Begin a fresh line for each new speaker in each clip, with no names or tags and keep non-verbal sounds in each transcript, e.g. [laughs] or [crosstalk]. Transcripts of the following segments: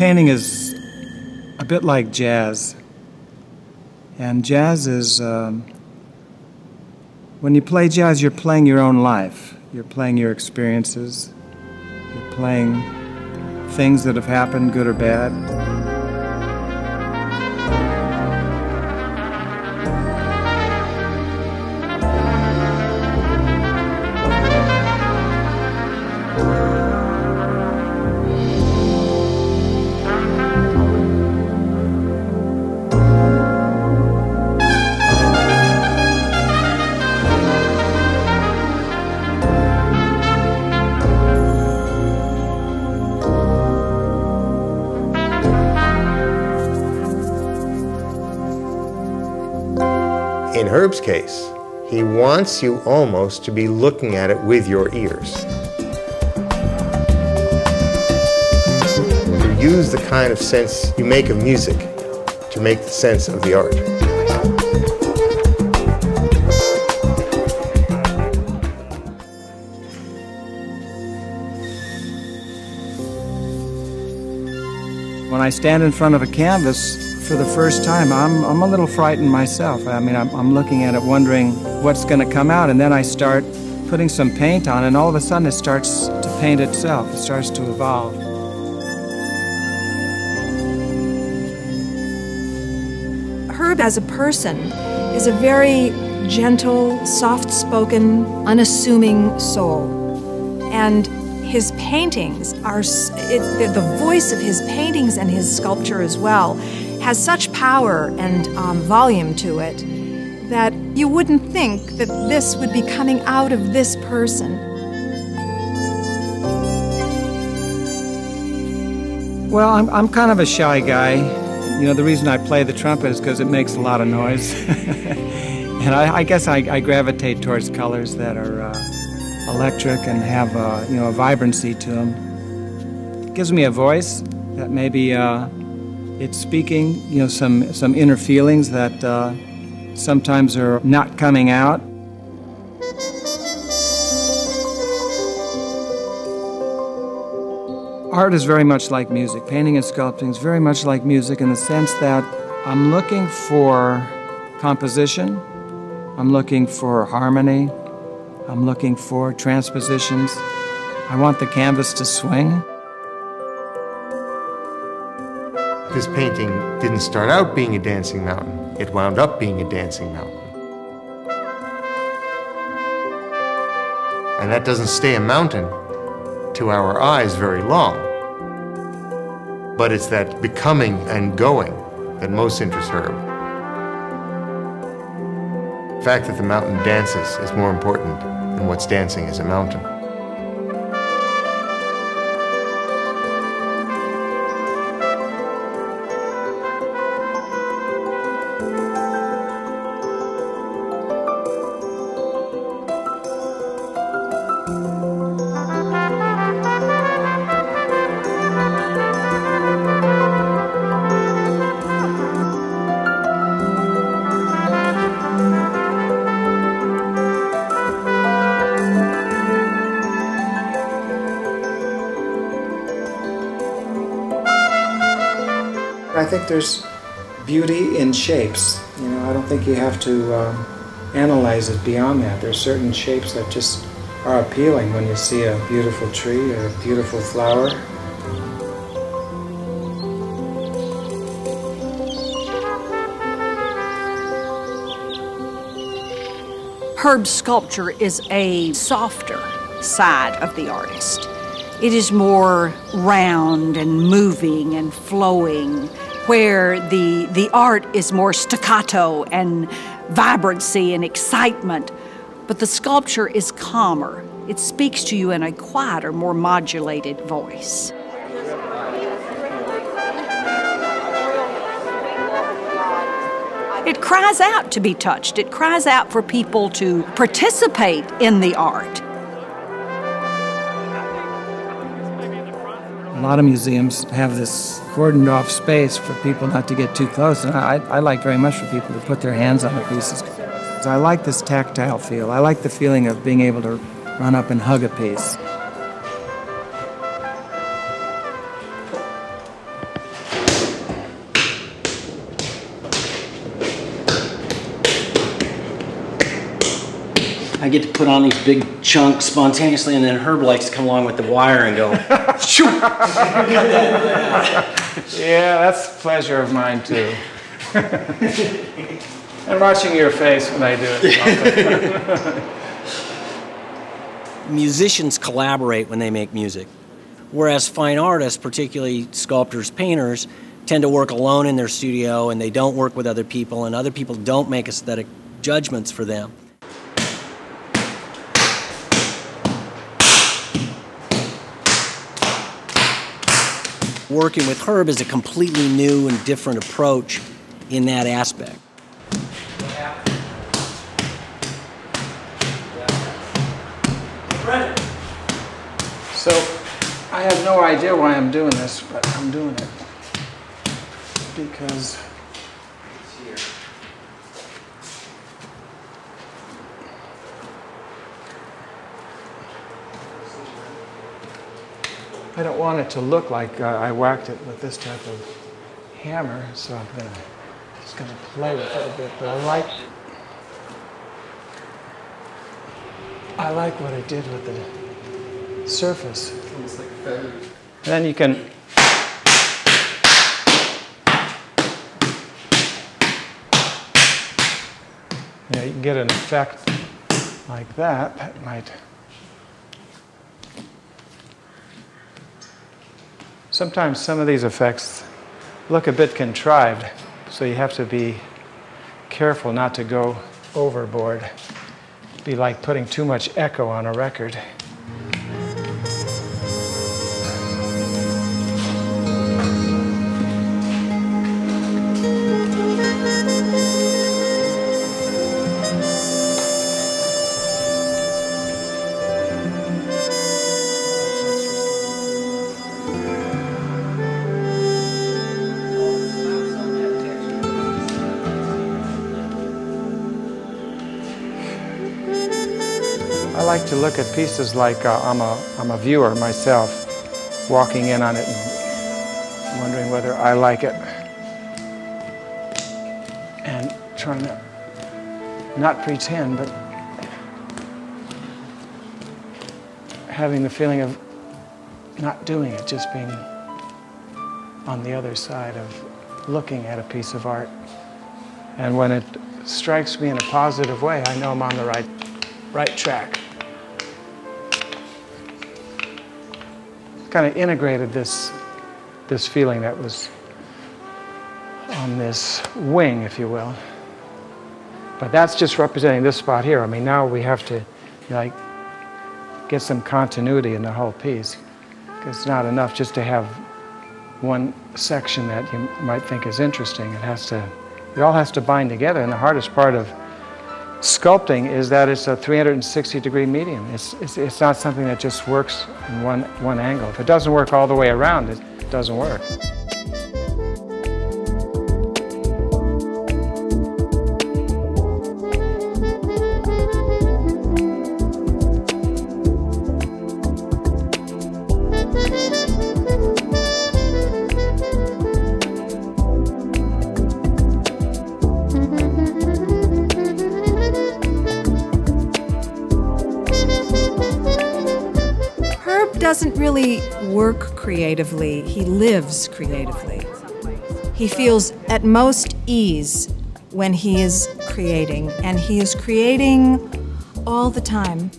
painting is a bit like jazz. And jazz is, um, when you play jazz, you're playing your own life. You're playing your experiences. You're playing things that have happened, good or bad.
Wants you almost to be looking at it with your ears. You use the kind of sense you make of music to make the sense of the art.
When I stand in front of a canvas for the first time, I'm, I'm a little frightened myself. I mean, I'm, I'm looking at it wondering what's going to come out, and then I start putting some paint on, and all of a sudden it starts to paint itself. It starts to evolve.
Herb, as a person, is a very gentle, soft spoken, unassuming soul. And his paintings are, it, the, voice of his paintings and his sculpture as well has such power and um, volume to it that you wouldn't think that this would be coming out of this person.
Well, I'm, I'm kind of a shy guy. You know, the reason I play the trumpet is because it makes a lot of noise. [laughs] and I, I guess I, I, gravitate towards colors that are uh, electric and have, uh, you know, a vibrancy to them. It gives me a voice that maybe uh, it's speaking, you know, some, some inner feelings that uh, sometimes are not coming out. Art is very much like music. Painting and sculpting is very much like music in the sense that I'm looking for composition, I'm looking for harmony, I'm looking for transpositions. I want the canvas to swing.
This painting didn't start out being a dancing mountain, it wound up being a dancing mountain. And that doesn't stay a mountain to our eyes very long. But it's that becoming and going that most interests Herb. The fact that the mountain dances is more important than what's dancing as a mountain.
Think there's beauty in shapes. You know, I don't think you have to uh, analyze it beyond that. There's certain shapes that just are appealing when you see a beautiful tree or a beautiful flower.
Herb sculpture is a softer side of the artist. It is more round and moving and flowing, where the, the art is more staccato and vibrancy and excitement. But the sculpture is calmer. It speaks to you in a quieter, more modulated voice. It cries out to be touched. It cries out for people to participate in the art.
A lot of museums have this cordoned off space for people not to get too close, and I, I like very much for people to put their hands on the pieces. I like this tactile feel. I like the feeling of being able to run up and hug a piece.
Get to put on these big chunks spontaneously, and then Herb likes to come along with the wire and go, [laughs] shoot!
Yeah, that's a pleasure of mine too. [laughs] and watching your face when I do it.
Musicians collaborate when they make music, whereas fine artists, particularly sculptors, painters, tend to work alone in their studio and they don't work with other people, and other people don't make aesthetic judgments for them. Working with Herb is a completely new and different approach in that aspect.
So I have no idea why I'm doing this, but I'm doing it. Because I don't want it to look like uh, I whacked it with this type of hammer, so I'm gonna just gonna play with it a bit. But I like I like what I did with the surface.
Almost like feather.
Then you can you, know, you can get an effect like that. That might. Sometimes some of these effects look a bit contrived, so you have to be careful not to go overboard. Be like putting too much echo on a record. To look at pieces like uh, I'm, a, I'm a viewer myself, walking in on it and wondering whether I like it. And trying to not pretend, but having the feeling of not doing it, just being on the other side of looking at a piece of art. And when it strikes me in a positive way, I know I'm on the right, right track. Kind of integrated this, this feeling that was on this wing, if you will. But that's just representing this spot here. I mean, now we have to like get some continuity in the whole piece. it's not enough just to have one section that you might think is interesting. It has to, it all has to bind together. And the hardest part of sculpting is that it's a 360 degree medium. It's, it's, it's not something that just works in one, one angle. If it doesn't work all the way around, it doesn't work.
Work creatively, he lives creatively. He feels at most ease when he is creating, and he is creating all the time.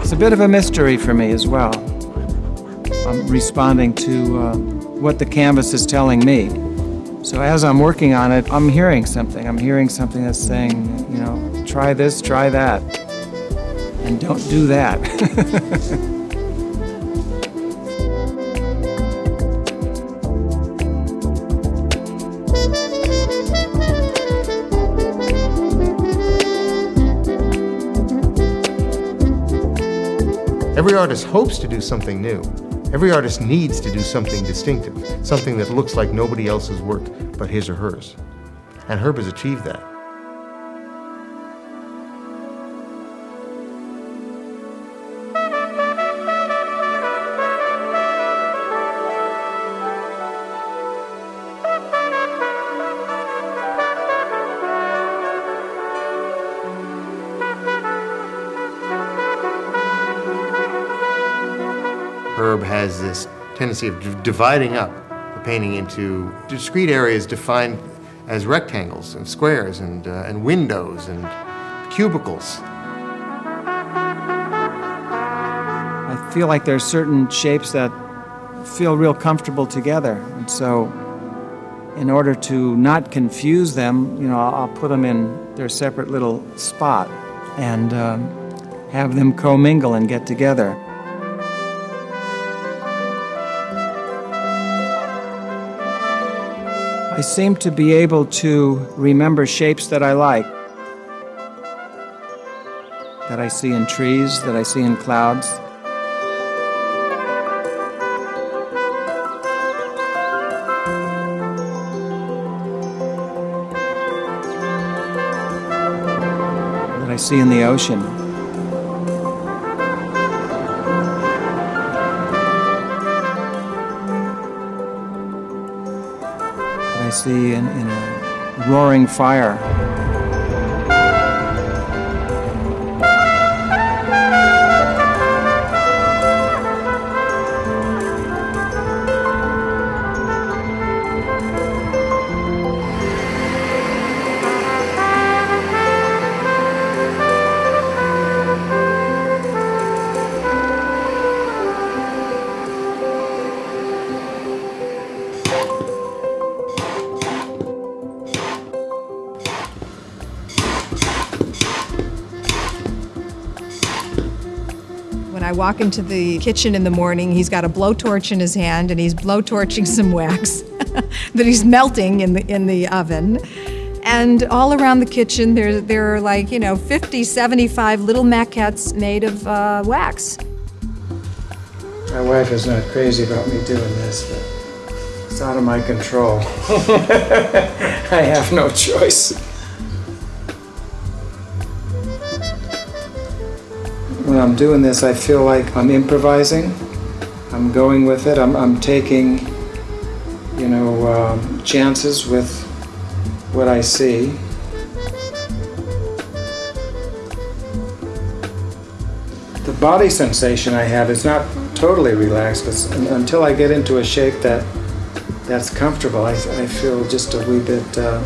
It's a bit of a mystery for me as well. I'm responding to uh, what the canvas is telling me. So as I'm working on it, I'm hearing something. I'm hearing something that's saying, you know, try this, try that, and don't do that. [laughs]
Every artist hopes to do something new. Every artist needs to do something distinctive, something that looks like nobody else's work but his or hers. And Herb has achieved that. Has this tendency of dividing up the painting into discrete areas defined as rectangles and squares and, uh, and windows and cubicles.
I feel like there's certain shapes that feel real comfortable together. And so, in order to not confuse them, you know, I'll, put them in their separate little spot and um, have them commingle and get together. I seem to be able to remember shapes that I like, that I see in trees, that I see in clouds. That I see in the ocean. I see in, in a roaring fire.
I walk into the kitchen in the morning, he's got a blowtorch in his hand and he's blowtorching some wax [laughs] that he's melting in the in the oven. And all around the kitchen, there, there are like, you know, 50, 75 little maquettes made of uh, wax.
My wife is not crazy about me doing this, but it's out of my control. [laughs] I have no choice. When I'm doing this, I feel like I'm improvising. I'm going with it. I'm, I'm taking, you know, um, chances with what I see. The body sensation I have is not totally relaxed, but until I get into a shape that that's comfortable, I, I feel just a wee bit uh,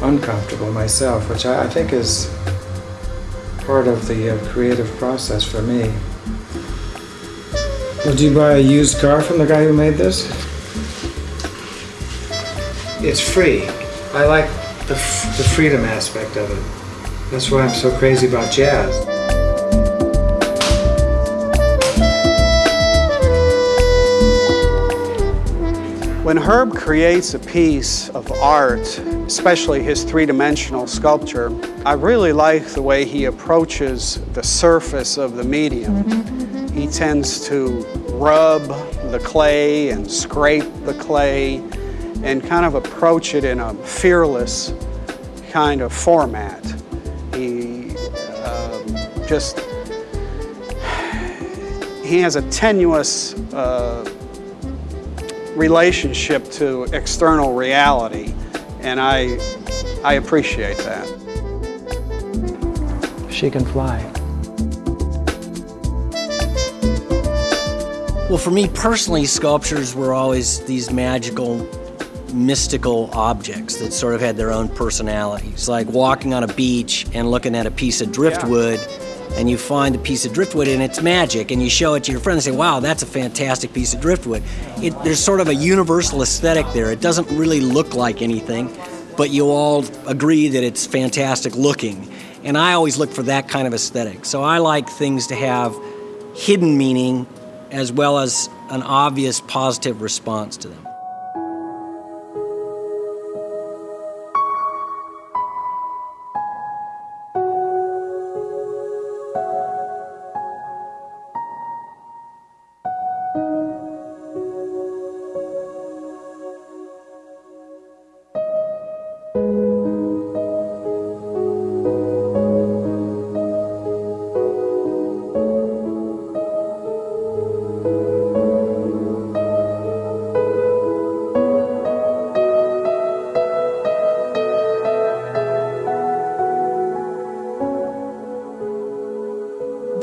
uncomfortable myself, which I, I think is part of the uh, creative process for me. Would you buy a used car from the guy who made this? It's free. I like the, f- the freedom aspect of it. That's why I'm so crazy about jazz.
When Herb creates a piece of art, especially his three-dimensional sculpture, I really like the way he approaches the surface of the medium. He tends to rub the clay and scrape the clay and kind of approach it in a fearless kind of format. He um, just, he has a tenuous uh, relationship to external reality, and I, I appreciate that.
She can fly.
Well, for me personally, sculptures were always these magical, mystical objects that sort of had their own personalities. Like walking on a beach and looking at a piece of driftwood, and you find a piece of driftwood and it's magic, and you show it to your friend and say, "Wow, that's a fantastic piece of driftwood." It, there's sort of a universal aesthetic there. It doesn't really look like anything, but you all agree that it's fantastic looking. And I always look for that kind of aesthetic. So I like things to have hidden meaning as well as an obvious positive response to them.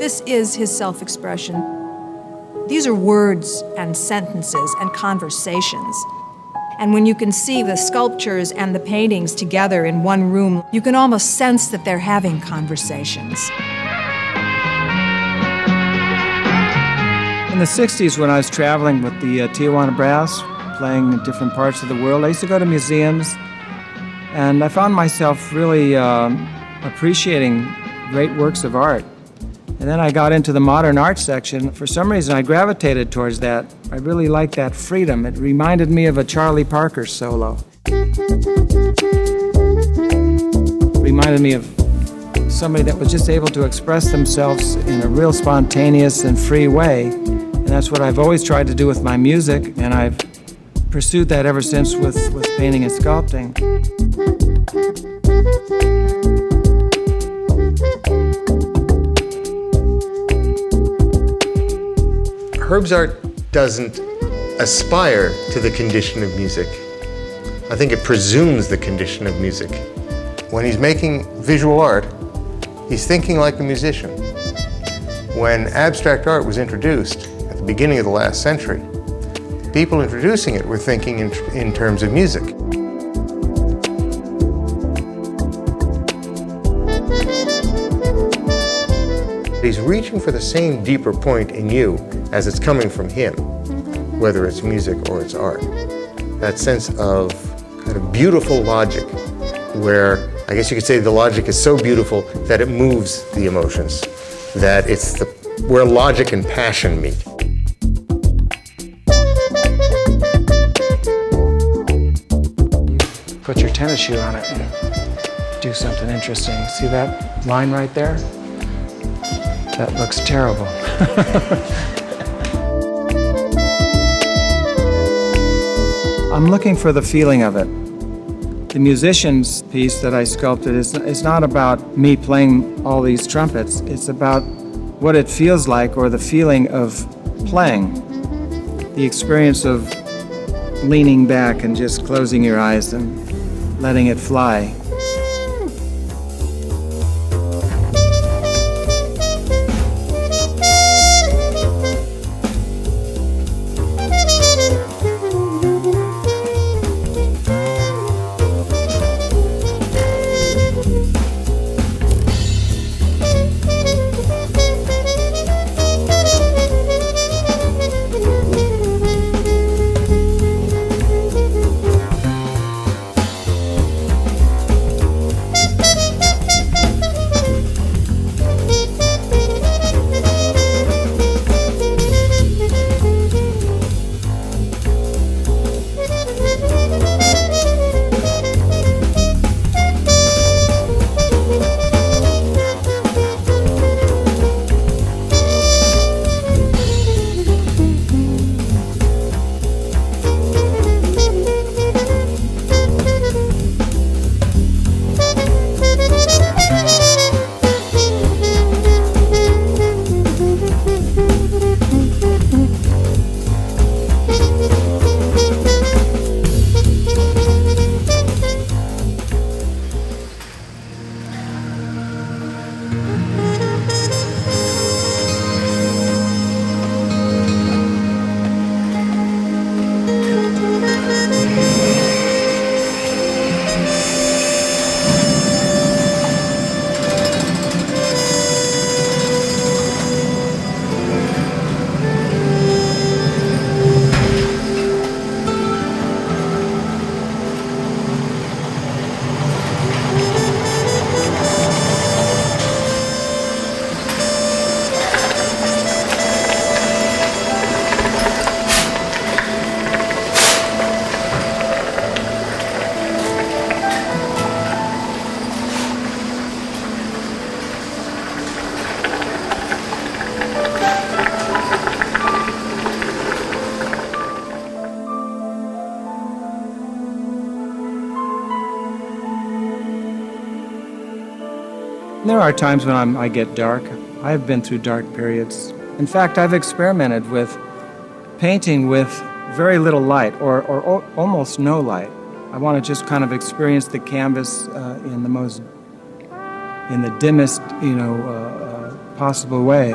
This is his self expression. These are words and sentences and conversations. And when you can see the sculptures and the paintings together in one room, you can almost sense that they're having conversations.
In the 60s, when I was traveling with the uh, Tijuana Brass, playing in different parts of the world, I used to go to museums, and I found myself really um, appreciating great works of art. And then I got into the modern art section. For some reason, I gravitated towards that. I really liked that freedom. It reminded me of a Charlie Parker solo. reminded me of somebody that was just able to express themselves in a real spontaneous and free way. And that's what I've always tried to do with my music, and I've pursued that ever since with, with painting and sculpting.
Herb's art doesn't aspire to the condition of music. I think it presumes the condition of music. When he's making visual art, he's thinking like a musician. When abstract art was introduced at the beginning of the last century, people introducing it were thinking in, in terms of music. He's reaching for the same deeper point in you as it's coming from him, whether it's music or it's art. That sense of kind of beautiful logic, where I guess you could say the logic is so beautiful that it moves the emotions, that it's the, where logic and passion meet.
Put your tennis shoe on it and do something interesting. See that line right there? That looks terrible. [laughs] I'm looking for the feeling of it. The musician's piece that I sculpted is, is not about me playing all these trumpets. It's about what it feels like or the feeling of playing. The experience of leaning back and just closing your eyes and letting it fly. are times when I'm, I get dark. I've been through dark periods. In fact, I've experimented with painting with very little light or, or, or almost no light. I want to just kind of experience the canvas uh, in the most, in the dimmest, you know, uh, uh possible way.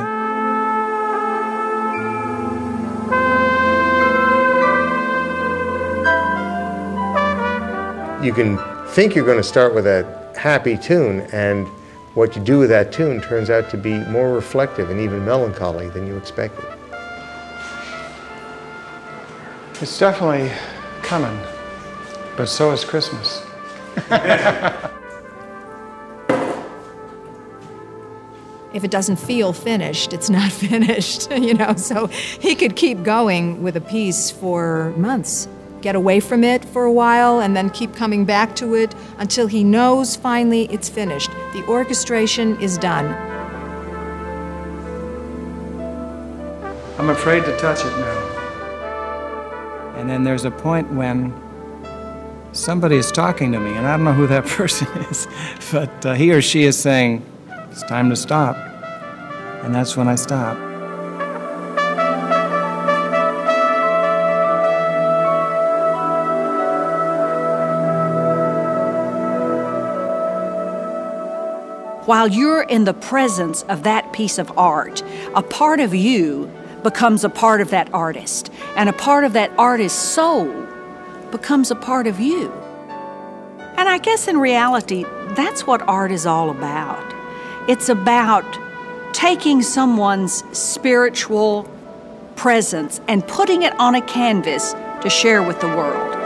You can think you're going to start with a happy tune and what you do with that tune turns out to be more reflective and even melancholy than you expected.
It's definitely coming, but so is Christmas. [laughs]
if it doesn't feel finished, it's not [laughs] finished, [laughs] you know. So he could keep going with a piece for months, get away from it for a while, and then keep coming back to it until he knows finally it's finished. The orchestration is done.
I'm afraid to touch it now. And then there's a point when somebody is talking to me, and I don't know who that [laughs] person is, but uh, he or she is saying, It's time to stop. And that's when I stop.
While you're in the presence of that piece of art, a part of you becomes a part of that artist, and a part of that artist's soul becomes a part of you. And I guess in reality, that's what art is all about. It's about taking someone's spiritual presence and putting it on a canvas to share with the world.